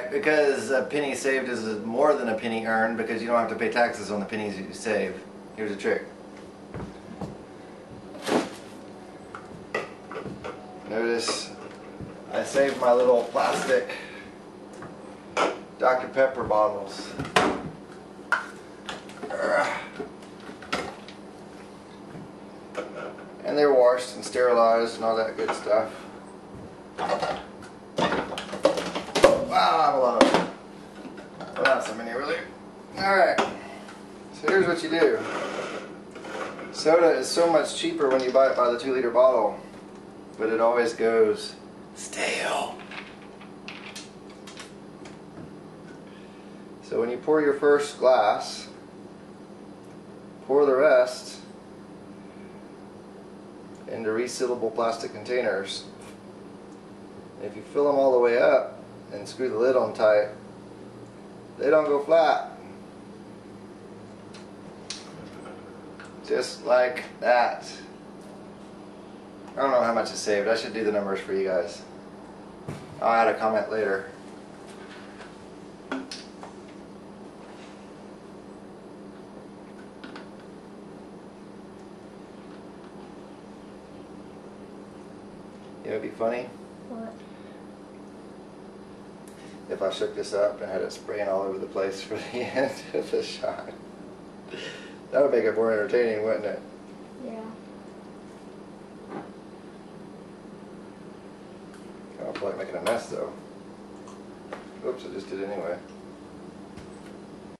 Right, because a penny saved is more than a penny earned because you don't have to pay taxes on the pennies you save. Here's a trick. Notice I saved my little plastic Dr. Pepper bottles. And they're washed and sterilized and all that good stuff. Wow, a lot of them. Alright, so here's what you do. Soda is so much cheaper when you buy it by the two liter bottle, but it always goes stale. So when you pour your first glass, pour the rest into resealable plastic containers. If you fill them all the way up and screw the lid on tight, they don't go flat. Just like that. I don't know how much it saved. I should do the numbers for you guys. I'll add a comment later. You know, it'd be funny What? If I shook this up and had it spraying all over the place for the end of the shot. That would make it more entertaining, wouldn't it? Yeah. Kind of feel like making a mess though. Oops, I just did anyway.